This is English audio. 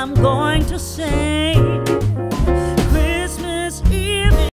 I'm going to sing.